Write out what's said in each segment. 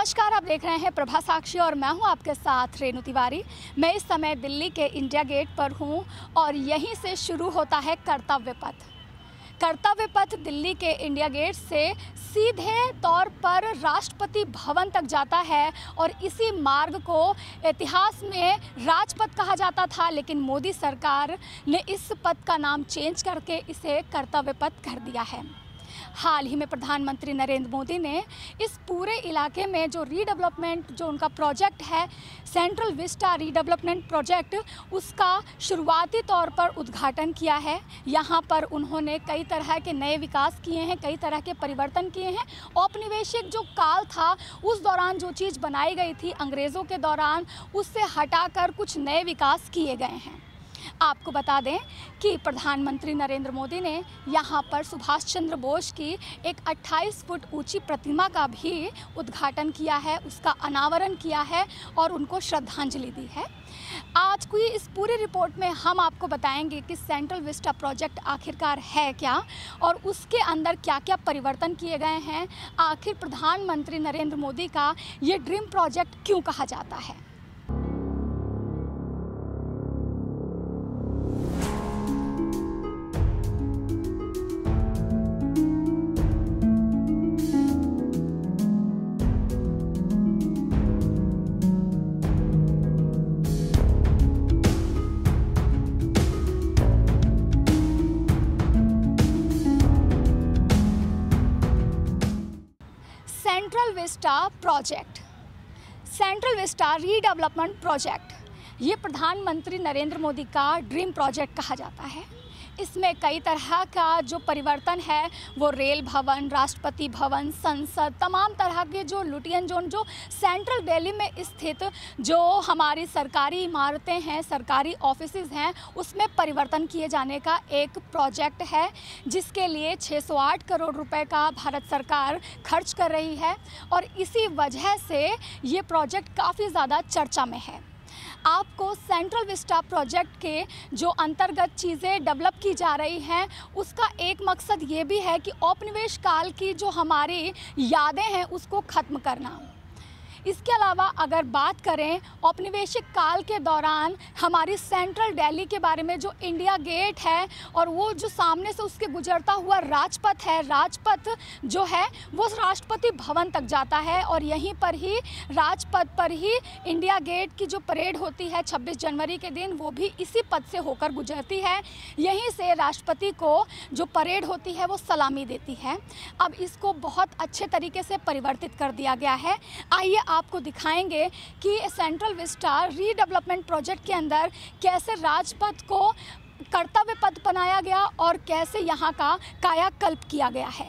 नमस्कार, आप देख रहे हैं प्रभा साक्षी और मैं हूँ आपके साथ रेणु तिवारी। मैं इस समय दिल्ली के इंडिया गेट पर हूँ और यहीं से शुरू होता है कर्तव्य पथ। कर्तव्य पथ दिल्ली के इंडिया गेट से सीधे तौर पर राष्ट्रपति भवन तक जाता है और इसी मार्ग को इतिहास में राजपथ कहा जाता था, लेकिन मोदी सरकार ने इस पथ का नाम चेंज करके इसे कर्तव्य पथ कर दिया है। हाल ही में प्रधानमंत्री नरेंद्र मोदी ने इस पूरे इलाके में जो रीडेवलपमेंट जो उनका प्रोजेक्ट है सेंट्रल विस्टा रीडेवलपमेंट प्रोजेक्ट उसका शुरुआती तौर पर उद्घाटन किया है। यहाँ पर उन्होंने कई तरह के नए विकास किए हैं, कई तरह के परिवर्तन किए हैं औपनिवेशिक जो काल था, उस दौरान जो चीज़ बनाई गई थी अंग्रेज़ों के दौरान, उससे हटाकर कुछ नए विकास किए गए हैं। आपको बता दें कि प्रधानमंत्री नरेंद्र मोदी ने यहाँ पर सुभाष चंद्र बोस की एक 28 फुट ऊँची प्रतिमा का भी उद्घाटन किया है, उसका अनावरण किया है और उनको श्रद्धांजलि दी है। आज की इस पूरी रिपोर्ट में हम आपको बताएँगे कि सेंट्रल विस्टा प्रोजेक्ट आखिरकार है क्या और उसके अंदर क्या क्या परिवर्तन किए गए हैं। आखिर प्रधानमंत्री नरेंद्र मोदी का ये ड्रीम प्रोजेक्ट क्यों कहा जाता है? Project. Central vista redevelopment project. ये प्रधानमंत्री नरेंद्र मोदी का ड्रीम प्रोजेक्ट कहा जाता है। इसमें कई तरह का जो परिवर्तन है, वो रेल भवन, राष्ट्रपति भवन, संसद, तमाम तरह के जो लुटियन जोन, जो सेंट्रल दिल्ली में स्थित जो हमारी सरकारी इमारतें हैं, सरकारी ऑफ़िस हैं, उसमें परिवर्तन किए जाने का एक प्रोजेक्ट है, जिसके लिए 608 करोड़ रुपए का भारत सरकार खर्च कर रही है और इसी वजह से ये प्रोजेक्ट काफ़ी ज़्यादा चर्चा में है। आपको सेंट्रल विस्टा प्रोजेक्ट के जो अंतर्गत चीज़ें डेवलप की जा रही हैं, उसका एक मकसद ये भी है कि औपनिवेश काल की जो हमारी यादें हैं, उसको ख़त्म करना। इसके अलावा अगर बात करें औपनिवेशिक काल के दौरान हमारी सेंट्रल दिल्ली के बारे में जो इंडिया गेट है और वो जो सामने से उसके गुजरता हुआ राजपथ है, राजपथ जो है, वो राष्ट्रपति भवन तक जाता है और यहीं पर ही, राजपथ पर ही इंडिया गेट की जो परेड होती है 26 जनवरी के दिन, वो भी इसी पथ से होकर गुजरती है। यहीं से राष्ट्रपति को जो परेड होती है, वो सलामी देती है। अब इसको बहुत अच्छे तरीके से परिवर्तित कर दिया गया है। आइए आपको दिखाएँगे कि सेंट्रल विस्टा रीडेवलपमेंट प्रोजेक्ट के अंदर कैसे राजपथ को कर्तव्य पथ बनाया गया और कैसे यहाँ का कायाकल्प किया गया है।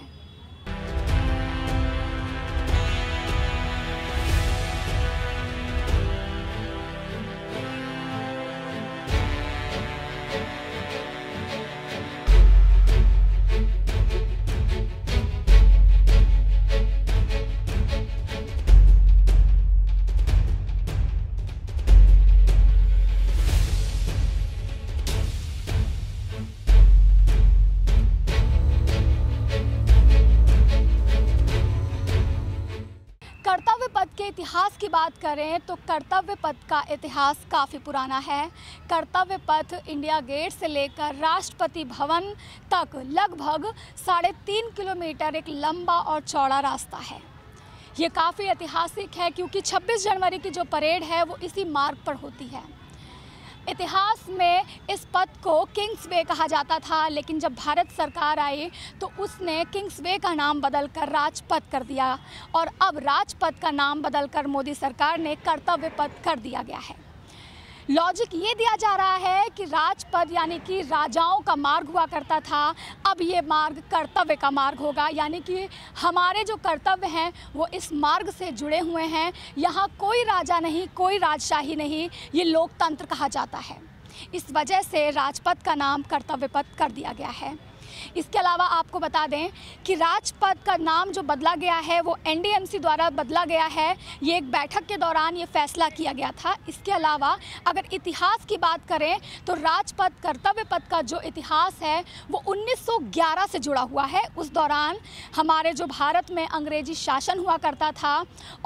करें तो कर्तव्य पथ का इतिहास काफ़ी पुराना है। कर्तव्य पथ इंडिया गेट से लेकर राष्ट्रपति भवन तक लगभग साढ़े तीन किलोमीटर एक लंबा और चौड़ा रास्ता है। ये काफ़ी ऐतिहासिक है, क्योंकि 26 जनवरी की जो परेड है, वो इसी मार्ग पर होती है। इतिहास में इस पद को किंग्स वे कहा जाता था, लेकिन जब भारत सरकार आई तो उसने किंग्स वे का नाम बदलकर राजपथ कर दिया। और अब राजपथ का नाम बदलकर मोदी सरकार ने कर्तव्य पथ कर दिया गया है। लॉजिक ये दिया जा रहा है कि राजपद यानी कि राजाओं का मार्ग हुआ करता था। अब ये मार्ग कर्तव्य का मार्ग होगा। यानी कि हमारे जो कर्तव्य हैं, वो इस मार्ग से जुड़े हुए हैं। यहाँ कोई राजा नहीं, कोई राजशाही नहीं, ये लोकतंत्र कहा जाता है। इस वजह से राजपथ का नाम कर्तव्य पथ कर दिया गया है। इसके अलावा आपको बता दें कि राजपथ का नाम जो बदला गया है, वो एनडीएमसी द्वारा बदला गया है। ये एक बैठक के दौरान ये फैसला किया गया था। इसके अलावा अगर इतिहास की बात करें तो राजपथ कर्तव्य पथ का जो इतिहास है, वो 1911 से जुड़ा हुआ है। उस दौरान हमारे जो भारत में अंग्रेज़ी शासन हुआ करता था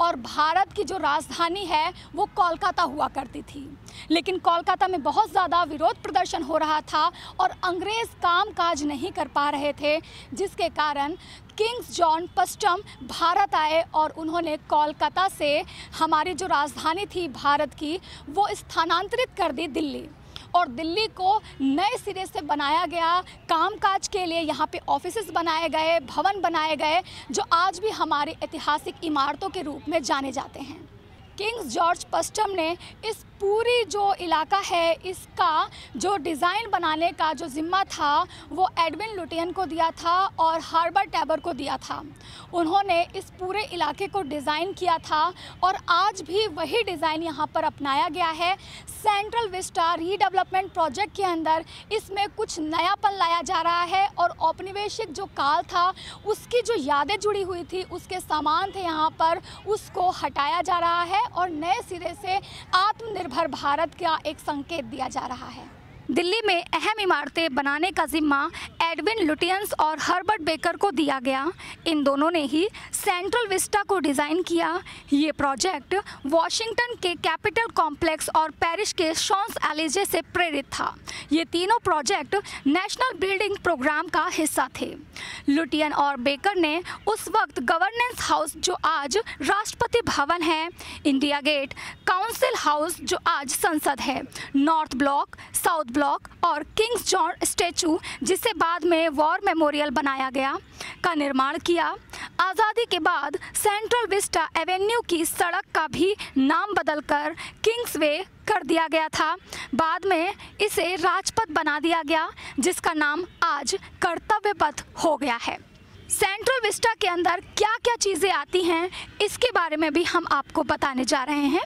और भारत की जो राजधानी है, वो कोलकाता हुआ करती थी। लेकिन कोलकाता में बहुत ज़्यादा विरोध प्रदर्शन हो रहा था और अंग्रेज़ काम काज नहीं कर पा रहे थे, जिसके कारण किंग्स जॉन पस्टम भारत आए और उन्होंने कोलकाता से हमारी जो राजधानी थी भारत की, वो स्थानांतरित कर दी दिल्ली। और दिल्ली को नए सिरे से बनाया गया, कामकाज के लिए यहाँ पे ऑफिसेज बनाए गए, भवन बनाए गए, जो आज भी हमारे ऐतिहासिक इमारतों के रूप में जाने जाते हैं। किंग्स जॉर्ज पस्टम ने इस पूरी जो इलाका है, इसका जो डिज़ाइन बनाने का जो ज़िम्मा था, वो एडविन लुटियन को दिया था और हार्बर टैबर को दिया था। उन्होंने इस पूरे इलाके को डिज़ाइन किया था और आज भी वही डिज़ाइन यहाँ पर अपनाया गया है। सेंट्रल विस्टा रीडेवलपमेंट प्रोजेक्ट के अंदर इसमें कुछ नयापन लाया जा रहा है और औपनिवेशिक जो काल था, उसकी जो यादें जुड़ी हुई थी, उसके सामान थे यहाँ पर, उसको हटाया जा रहा है और नए सिरे से आत्मनिर्भर भारत का एक संकेत दिया जा रहा है। दिल्ली में अहम इमारतें बनाने का जिम्मा एडविन लुटियंस और हर्बर्ट बेकर को दिया गया। इन दोनों ने ही सेंट्रल विस्टा को डिज़ाइन किया। ये प्रोजेक्ट वॉशिंगटन के कैपिटल कॉम्प्लेक्स और पेरिस के शॉन्स एलिजे से प्रेरित था। ये तीनों प्रोजेक्ट नेशनल बिल्डिंग प्रोग्राम का हिस्सा थे। लुटियन और बेकर ने उस वक्त गवर्नेंस हाउस जो आज राष्ट्रपति भवन है, इंडिया गेट, काउंसिल हाउस जो आज संसद है, नॉर्थ ब्लॉक, साउथ ब्लॉक और किंग्स जॉन स्टैचू, जिसे बाद में वॉर मेमोरियल बनाया गया, का निर्माण किया। आज़ादी के बाद सेंट्रल विस्टा एवेन्यू की सड़क का भी नाम बदलकर किंग्स वे कर दिया गया था। बाद में इसे राजपथ बना दिया गया, जिसका नाम आज कर्तव्य पथ हो गया है। सेंट्रल विस्टा के अंदर क्या क्या चीज़ें आती हैं, इसके बारे में भी हम आपको बताने जा रहे हैं।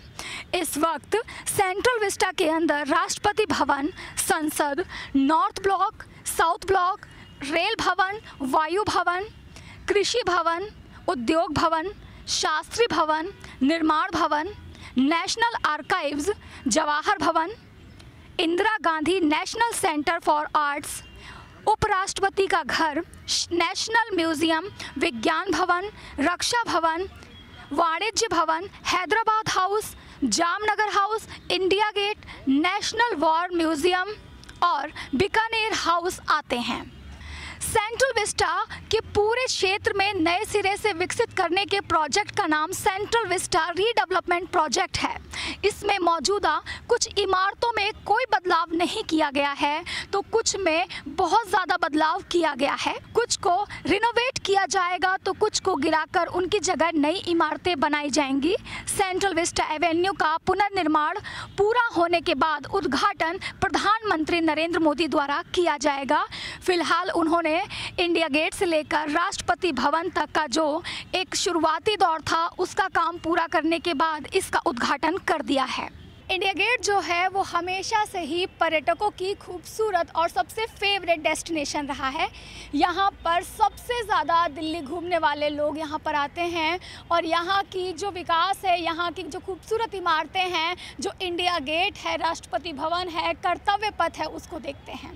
इस वक्त सेंट्रल विस्टा के अंदर राष्ट्रपति भवन, संसद North Block South Block rail Bhavan, Vayu Bhavan, कृषि भवन, उद्योग भवन, शास्त्री भवन, निर्माण भवन National Archives Jawahar Bhavan, Indira Gandhi National Centre for Arts उपराष्ट्रपति का घर नेशनल म्यूज़ियम विज्ञान भवन, Raksha Bhavan, Vanijya Bhavan, Hyderabad House, Jamnagar House, India Gate National War Museum और बीकानेर हाउस आते हैं। सेंट्रल विस्टा के पूरे क्षेत्र में नए सिरे से विकसित करने के प्रोजेक्ट का नाम सेंट्रल विस्टा रीडेवलपमेंट प्रोजेक्ट है। इसमें मौजूदा कुछ इमारतों में कोई बदलाव नहीं किया गया है तो कुछ में बहुत ज़्यादा बदलाव किया गया है। कुछ को रिनोवेट किया जाएगा तो कुछ को गिराकर उनकी जगह नई इमारतें बनाई जाएँगी। सेंट्रल विस्टा एवेन्यू का पुनर्निर्माण पूरा होने के बाद उद्घाटन प्रधानमंत्री नरेंद्र मोदी द्वारा किया जाएगा। फ़िलहाल उन्होंने इंडिया गेट से लेकर राष्ट्रपति भवन तक का जो एक शुरुआती दौर था, उसका काम पूरा करने के बाद इसका उद्घाटन कर दिया है। इंडिया गेट जो है, वो हमेशा से ही पर्यटकों की खूबसूरत और सबसे फेवरेट डेस्टिनेशन रहा है। यहाँ पर सबसे ज़्यादा दिल्ली घूमने वाले लोग यहाँ पर आते हैं और यहाँ की जो विकास है, यहाँ की जो खूबसूरत इमारतें हैं, जो इंडिया गेट है, राष्ट्रपति भवन है, कर्तव्य पथ है, उसको देखते हैं।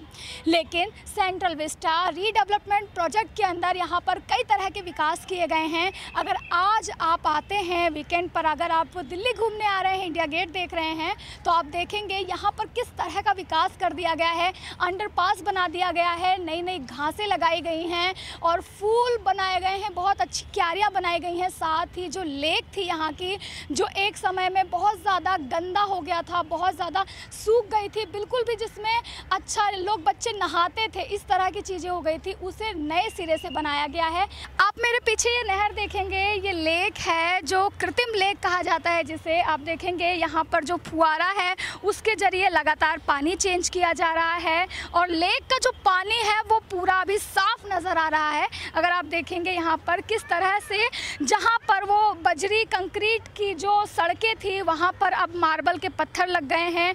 लेकिन सेंट्रल विस्टा रीडेवलपमेंट प्रोजेक्ट के अंदर यहाँ पर कई तरह के विकास किए गए हैं। अगर आज आप आते हैं वीकेंड पर अगर आप दिल्ली घूमने आ रहे हैं, इंडिया गेट देख रहे हैं हैं। तो आप देखेंगे यहाँ पर किस तरह का विकास कर दिया गया है। अंडरपास बना दिया गया है। नई नई घासें लगाई गई हैं और फूल बनाए गए हैं। बहुत अच्छी क्यारियाँ बनाई गई हैं। साथ ही जो लेक थी यहाँ की, जो एक समय में बहुत ज़्यादा गंदा हो गया था, बहुत ज़्यादा सूख गई थी। बिल्कुल भी जिसमें अच्छा लोग बच्चे नहाते थे, इस तरह की चीज़ें हो गई थी। उसे नए सिरे से बनाया गया है। आप मेरे पीछे ये नहर देखेंगे। ये लेक है, जो कृत्रिम लेक कहा जाता है जिसे। आप देखेंगे यहाँ पर जो फुआरा है, उसके ज़रिए लगातार पानी चेंज किया जा रहा है और लेक का जो पानी है, वो पूरा अभी साफ़ नज़र आ रहा है। अगर आप देखेंगे यहाँ पर किस तरह से जहाँ पर वो बजरी कंक्रीट की जो सड़कें थी, वहाँ पर अब मार्बल के पत्थर लग गए हैं।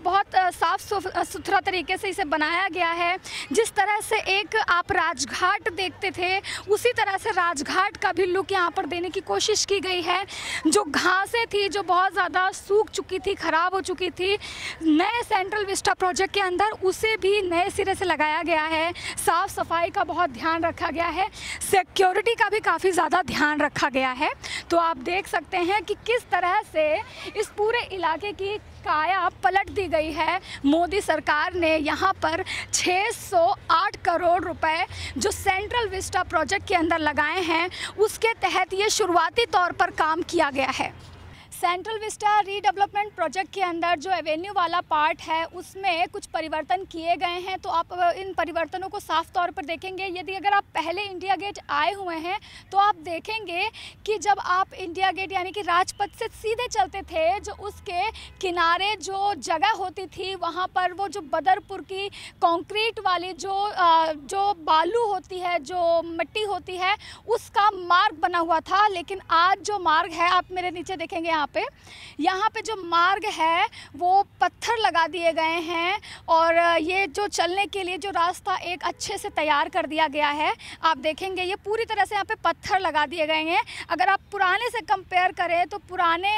बहुत साफ़ सुथरा तरीके से इसे बनाया गया है। जिस तरह से एक आप राजघाट देखते थे, उसी तरह से राजघाट का भी लुक यहाँ पर देने की कोशिश की गई है। जो घासें थी, जो बहुत ज़्यादा सूख चुकी थी, ख़राब हो चुकी थी। नए सेंट्रल विस्टा प्रोजेक्ट के अंदर उसे भी नए सिरे से लगाया गया है। साफ़ सफ़ाई का बहुत ध्यान रखा गया है। सिक्योरिटी का भी काफ़ी ज़्यादा ध्यान रखा गया है। तो आप देख सकते हैं कि किस तरह से इस पूरे इलाके की काया पलट दी गई है। मोदी सरकार ने यहाँ पर 608 करोड़ रुपए जो सेंट्रल विस्टा प्रोजेक्ट के अंदर लगाए हैं, उसके तहत ये शुरुआती तौर पर काम किया गया है। सेंट्रल विस्टा रीडेवलपमेंट प्रोजेक्ट के अंदर जो एवेन्यू वाला पार्ट है, उसमें कुछ परिवर्तन किए गए हैं। तो आप इन परिवर्तनों को साफ़ तौर पर देखेंगे। यदि अगर आप पहले इंडिया गेट आए हुए हैं तो आप देखेंगे कि जब आप इंडिया गेट यानी कि राजपथ से सीधे चलते थे, जो उसके किनारे जो जगह होती थी, वहाँ पर वो जो बदरपुर की कंक्रीट वाली जो जो बालू होती है, जो मिट्टी होती है, उसका मार्ग बना हुआ था। लेकिन आज जो मार्ग है, आप मेरे नीचे देखेंगे यहाँ पे। यहाँ पे जो मार्ग है, वो पत्थर लगा दिए गए हैं और ये जो चलने के लिए जो रास्ता एक अच्छे से तैयार कर दिया गया है, आप देखेंगे, ये पूरी तरह से यहाँ पे पत्थर लगा दिए गए हैं। अगर आप पुराने से कंपेयर करें तो पुराने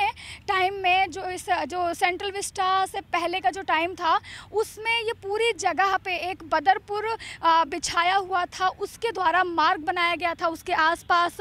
टाइम में जो इस, जो सेंट्रल विस्टा से पहले का जो टाइम था, उसमें ये पूरी जगह पे एक बदरपुर बिछाया हुआ था। उसके द्वारा मार्ग बनाया गया था, उसके आसपास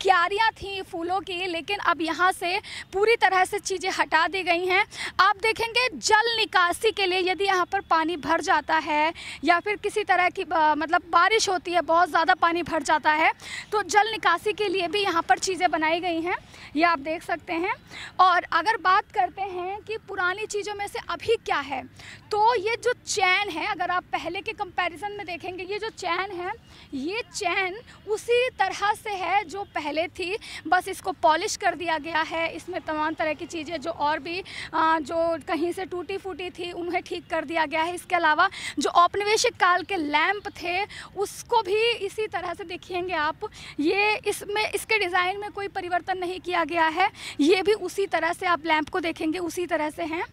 क्यारियाँ थी फूलों की, लेकिन अब यहाँ से पूरी तरह से चीज़ें हटा दी गई हैं। आप देखेंगे जल निकासी के लिए यदि यहाँ पर पानी भर जाता है या फिर किसी तरह की मतलब बारिश होती है, बहुत ज़्यादा पानी भर जाता है तो जल निकासी के लिए भी यहाँ पर चीज़ें बनाई गई हैं। ये आप देख सकते हैं। और अगर बात करते हैं कि पुरानी चीज़ों में से अभी क्या है तो ये जो चैन है, अगर आप पहले के कंपैरिजन में देखेंगे, ये जो चैन है, ये चैन उसी तरह से है जो पहले थी। बस इसको पॉलिश कर दिया गया है। इसमें तमाम तरह की चीज़ें जो और भी जो कहीं से टूटी फूटी थी, उन्हें ठीक कर दिया गया है। इसके अलावा जो औपनिवेशिक काल के लैंप थे, उसको भी इसी तरह से देखेंगे आप। ये इसमें, इसके डिज़ाइन में कोई परिवर्तन नहीं किया गया है। ये भी उसी तरह से आप लैंप को देखेंगे, उसी तरह से हैं।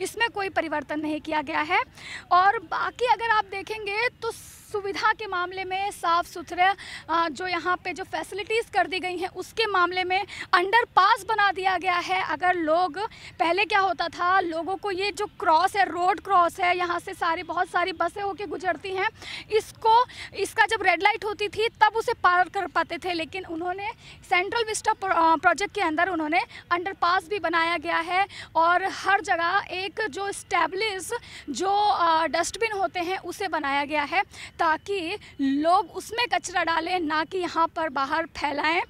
इसमें कोई परिवर्तन नहीं किया गया है। और बाकी अगर आप देखेंगे तो सुविधा के मामले में साफ़ सुथरे जो यहाँ पे जो फैसिलिटीज़ कर दी गई हैं, उसके मामले में अंडर पास बना दिया गया है। अगर लोग, पहले क्या होता था, लोगों को ये जो क्रॉस है रोड क्रॉस है, यहाँ से सारी, बहुत सारी बसें होके गुजरती हैं, इसको, इसका जब रेड लाइट होती थी, तब उसे पार कर पाते थे, लेकिन उन्होंने सेंट्रल विस्टा प्रोजेक्ट के अंदर उन्होंने अंडर भी बनाया गया है और हर जगह एक जो स्टैब्लिश जो डस्टबिन होते हैं, उसे बनाया गया है। ताकि लोग उसमें कचरा डालें, ना कि यहाँ पर बाहर फैलाएँ।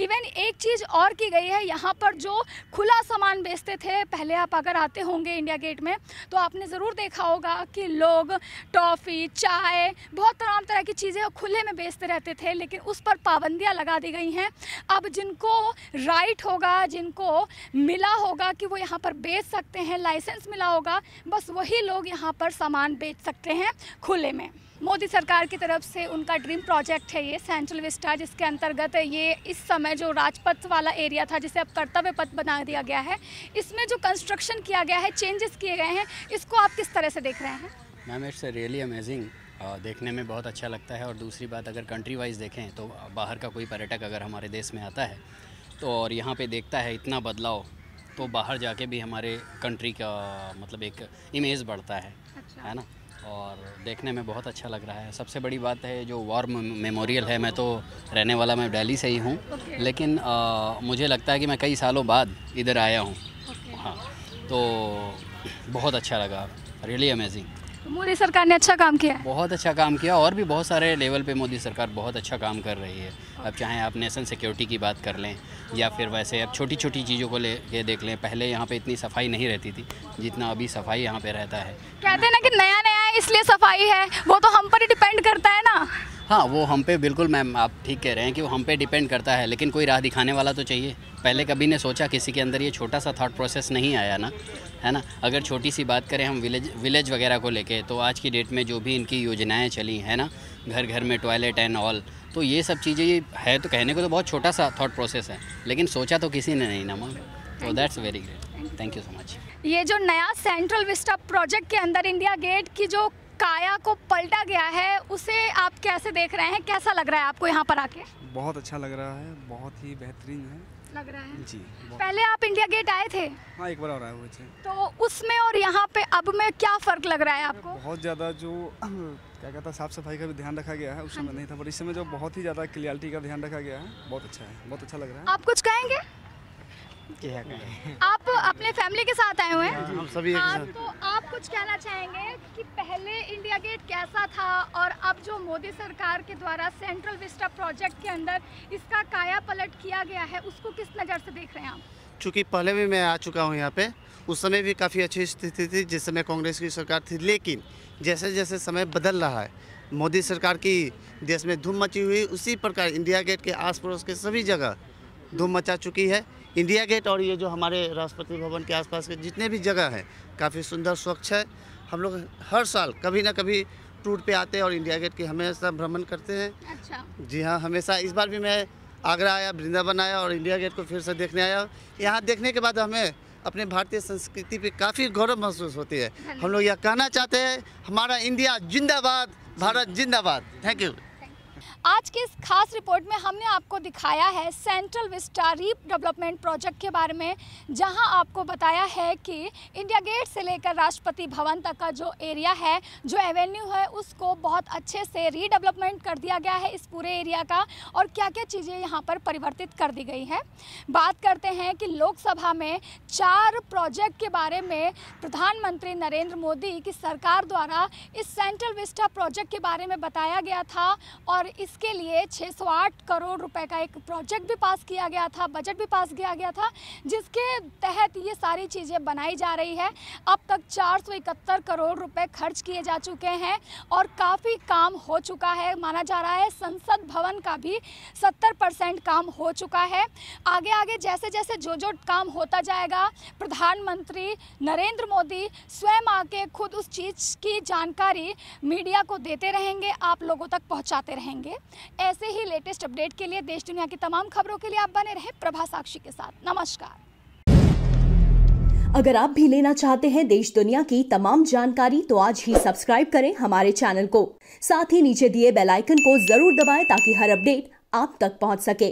इवन एक चीज़ और की गई है, यहाँ पर जो खुला सामान बेचते थे, पहले आप अगर आते होंगे इंडिया गेट में तो आपने ज़रूर देखा होगा कि लोग टॉफ़ी, चाय, बहुत तमाम तरह की चीज़ें खुले में बेचते रहते थे, लेकिन उस पर पाबंदियाँ लगा दी गई हैं। अब जिनको राइट होगा, जिनको मिला होगा कि वो यहाँ पर बेच सकते हैं लाइसेंस मिला होगा, बस वही लोग यहाँ पर सामान बेच सकते हैं खुले में। मोदी सरकार की तरफ़ से उनका ड्रीम प्रोजेक्ट है ये सेंट्रल विस्टा जिसके अंतर्गत ये इस समय जो राजपथ वाला एरिया था जिसे अब कर्तव्य पथ बना दिया गया है इसमें जो कंस्ट्रक्शन किया गया है चेंजेस किए गए हैं इसको आप किस तरह से देख रहे हैं? मैम इट्स रियली अमेजिंग देखने में बहुत अच्छा लगता है और दूसरी बात अगर कंट्री वाइज देखें तो बाहर का कोई पर्यटक अगर हमारे देश में आता है तो और यहाँ पे देखता है इतना बदलाव तो बाहर जाके भी हमारे कंट्री का मतलब एक इमेज बढ़ता है। अच्छा। है ना? और देखने में बहुत अच्छा लग रहा है। सबसे बड़ी बात है जो वॉर मेमोरियल है मैं तो रहने वाला मैं दिल्ली से ही हूँ। लेकिन आ, मुझे लगता है कि मैं कई सालों बाद इधर आया हूँ। हाँ तो बहुत अच्छा लगा। रियली अमेजिंग मोदी सरकार ने अच्छा काम किया बहुत अच्छा काम किया और भी बहुत सारे लेवल पे मोदी सरकार बहुत अच्छा काम कर रही है। अब चाहे आप नेशनल सिक्योरिटी की बात कर लें या फिर वैसे अब छोटी छोटी चीज़ों को ले के देख लें पहले यहाँ पे इतनी सफ़ाई नहीं रहती थी जितना अभी सफ़ाई यहाँ पे रहता है। कहते हैं ना कि नया नया इसलिए सफ़ाई है? वो तो हम पर ही डिपेंड करता है ना। हाँ वो हम पे बिल्कुल मैम, आप ठीक कह रहे हैं कि वो हम पे डिपेंड करता है, लेकिन कोई राह दिखाने वाला तो चाहिए। पहले कभी ने सोचा किसी के अंदर ये छोटा सा थॉट प्रोसेस नहीं आया ना, है ना? अगर छोटी सी बात करें हम विलेज विलेज वगैरह को लेके तो आज की डेट में जो भी इनकी योजनाएँ चली, है ना? घर घर में टॉयलेट एंड ऑल तो ये सब चीज़ें है तो कहने को तो बहुत छोटा सा थाट प्रोसेस है, लेकिन सोचा तो किसी ने नहीं ना, मैम। तो that's very great thank you so much ये जो नया सेंट्रल विस्टा प्रोजेक्ट के अंदर इंडिया गेट की जो काया को पलटा गया है उसे आप कैसे देख रहे हैं? कैसा लग रहा है आपको यहाँ पर आके? बहुत अच्छा लग रहा है बहुत ही बेहतरीन है। लग रहा है? जी पहले आप इंडिया गेट आए थे? हाँ एक बार और आए हुए थे। तो उसमें और यहाँ पे अब में क्या फ़र्क लग रहा है आपको? बहुत ज़्यादा जो क्या कहता है साफ़ सफ़ाई का भी ध्यान रखा गया है उस समय नहीं था पर इस समय जो बहुत ही ज़्यादा क्लियरिटी का ध्यान रखा गया है बहुत अच्छा है बहुत अच्छा लग रहा है। आप कुछ कहेंगे? आप अपने फैमिली के साथ आए हुए हैं? हम सभी एक हाँ, साथ। तो आप कुछ कहना चाहेंगे कि पहले इंडिया गेट कैसा था और अब जो मोदी सरकार के द्वारा सेंट्रल विस्टा प्रोजेक्ट के अंदर इसका काया पलट किया गया है उसको किस नज़र से देख रहे हैं आप? चूँकि पहले भी मैं आ चुका हूँ यहाँ पे उस समय भी काफ़ी अच्छी स्थिति थी जिस समय कांग्रेस की सरकार थी लेकिन जैसे जैसे समय बदल रहा है मोदी सरकार की देश में धूम मची हुई उसी प्रकार इंडिया गेट के आस पड़ोस के सभी जगह धूम मचा चुकी है। इंडिया गेट और ये जो हमारे राष्ट्रपति भवन के आसपास के जितने भी जगह हैं काफ़ी सुंदर स्वच्छ है। हम लोग हर साल कभी ना कभी टूर पे आते हैं और इंडिया गेट की हमेशा भ्रमण करते हैं। अच्छा। जी हाँ हमेशा इस बार भी मैं आगरा आया वृंदावन आया और इंडिया गेट को फिर से देखने आया। यहाँ देखने के बाद हमें अपने भारतीय संस्कृति पे काफ़ी गौरव महसूस होती है। हम लोग यह कहना चाहते हैं हमारा इंडिया जिंदाबाद भारत जिंदाबाद। Thank you. आज के इस खास रिपोर्ट में हमने आपको दिखाया है सेंट्रल विस्टा डेवलपमेंट प्रोजेक्ट के बारे में, जहाँ आपको बताया है कि इंडिया गेट से लेकर राष्ट्रपति भवन तक का जो एरिया है, जो एवेन्यू है, उसको बहुत अच्छे से रीडेवलपमेंट कर दिया गया है इस पूरे एरिया का और क्या क्या चीज़ें यहाँ पर परिवर्तित कर दी गई हैं। बात करते हैं कि लोकसभा में चार प्रोजेक्ट के बारे में प्रधानमंत्री नरेंद्र मोदी की सरकार द्वारा इस सेंट्रल विस्टा प्रोजेक्ट के बारे में बताया गया था और इसके लिए 608 करोड़ रुपए का एक प्रोजेक्ट भी पास किया गया था, बजट भी पास किया गया था, जिसके तहत ये सारी चीज़ें बनाई जा रही है। अब तक चार सौ इकहत्तर करोड़ रुपए खर्च किए जा चुके हैं और काफ़ी काम हो चुका है। माना जा रहा है संसद भवन का भी 70 परसेंट काम हो चुका है। आगे आगे जैसे जैसे जो जो काम होता जाएगा, प्रधानमंत्री नरेंद्र मोदी स्वयं आके खुद उस चीज़ की जानकारी मीडिया को देते रहेंगे, आप लोगों तक पहुंचाते रहेंगे। ऐसे ही लेटेस्ट अपडेट के लिए देश दुनिया की तमाम खबरों के लिए आप बने रहे प्रभा साक्षी के साथ। नमस्कार। अगर आप भी लेना चाहते हैं देश दुनिया की तमाम जानकारी तो आज ही सब्सक्राइब करें हमारे चैनल को। साथ ही नीचे दिए बेल आइकन को ज़रूर दबाएँ ताकि हर अपडेट आप तक पहुँच सके।